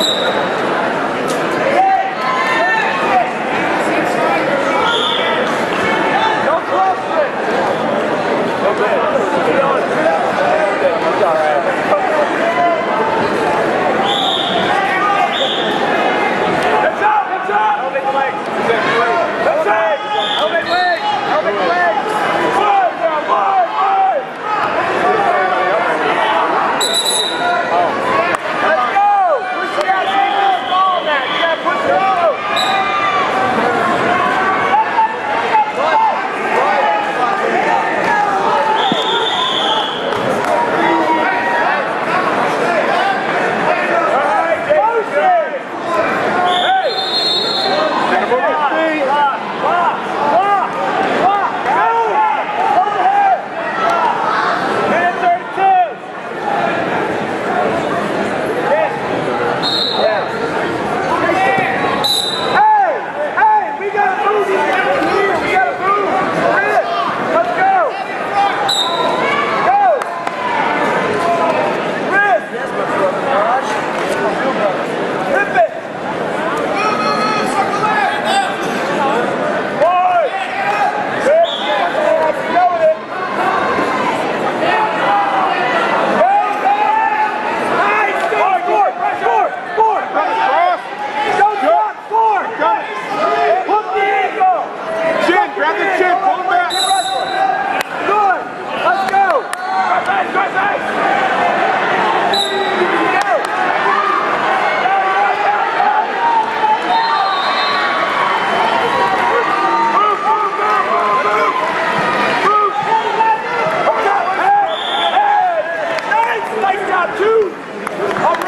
Thank Nice job, too. All right.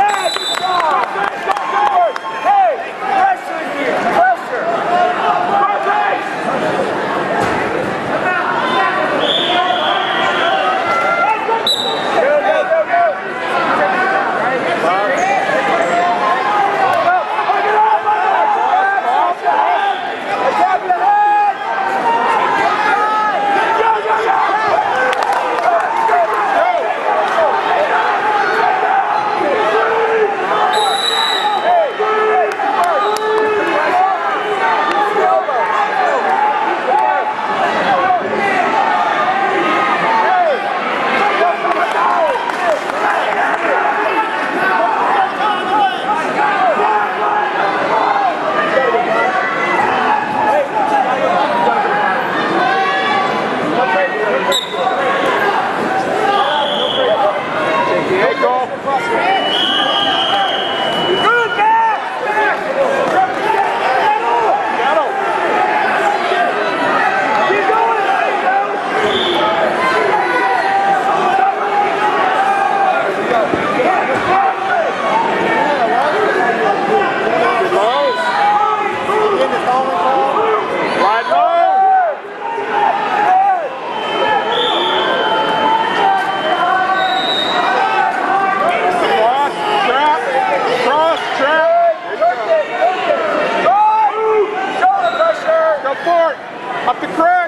support of the crowd.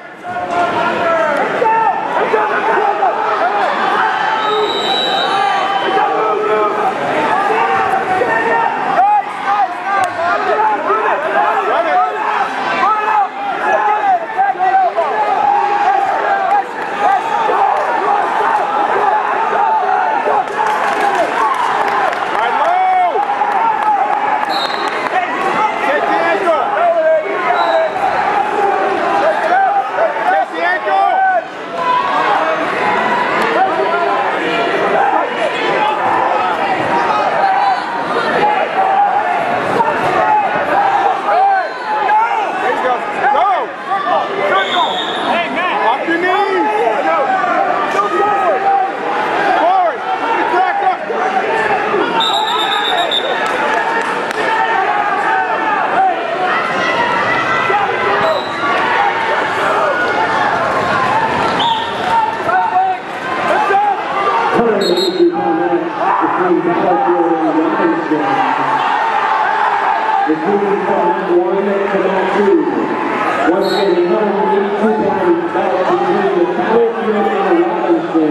moving from one to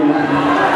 mat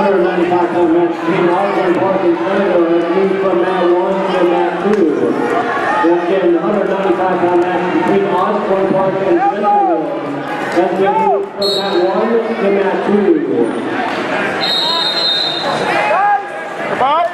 195 pound match between Park and Canada has moved from mat 1 to mat 2. Once again, the 195 pound match between Osbourn Park and Centreville has been moved from mat 1 to mat 2. Come up.